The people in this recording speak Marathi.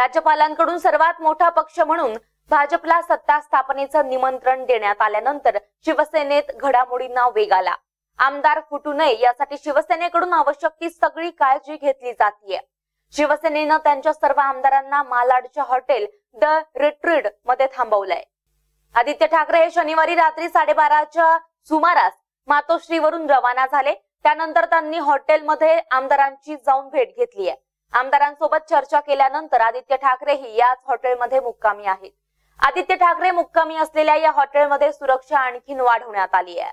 राज्यपालांकडून सर्वात मोठा पक्ष म्हणून भाजपला सत्ता स्थापनेचं निमंत्रण देण्यात आल्यानंतर शिवसेनेत घडामोडींना वेग आला. आमदार फुटू नये यासाठी शिवसेनेकडून आवश्यक ती सगळी काळजी घेतली जाते शिवसेनेनं त्यांच्या सर्व आमदारांना मालाडच्या हॉटेल द रिट्रीडमध्ये थांबवलंय. आदित्य ठाकरे हे शनिवारी रात्री साडेबाराच्या सुमारास मातोश्रीवरून रवाना झाले. त्यानंतर त्यांनी हॉटेलमध्ये आमदारांची जाऊन भेट घेतली आहे आमदारांसोबत चर्चा केल्यानंतर आदित्य ठाकरेही याच हॉटेलमध्ये मुक्कामी आहेत. आदित्य ठाकरे मुक्कामी असलेल्या या हॉटेलमध्ये सुरक्षा आणखीन वाढवण्यात आली आहे.